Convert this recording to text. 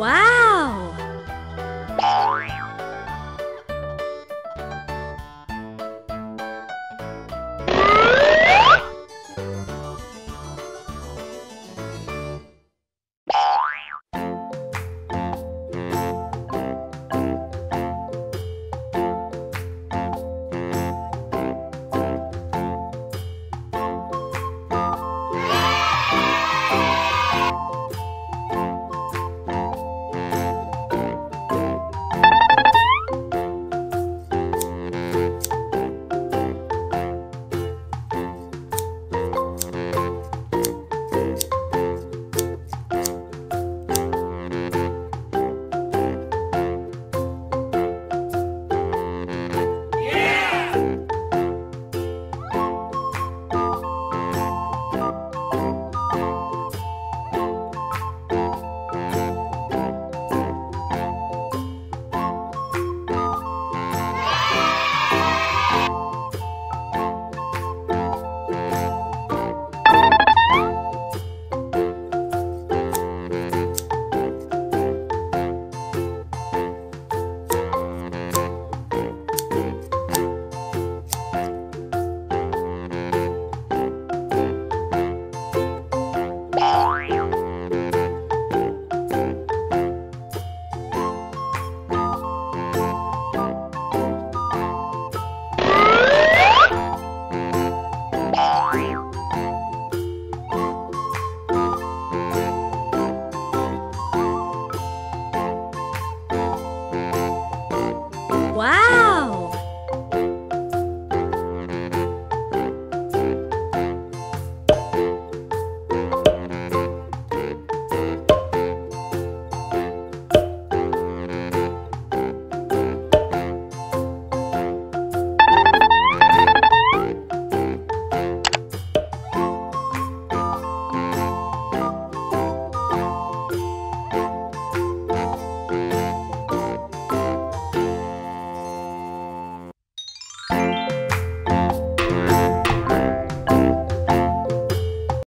Wow!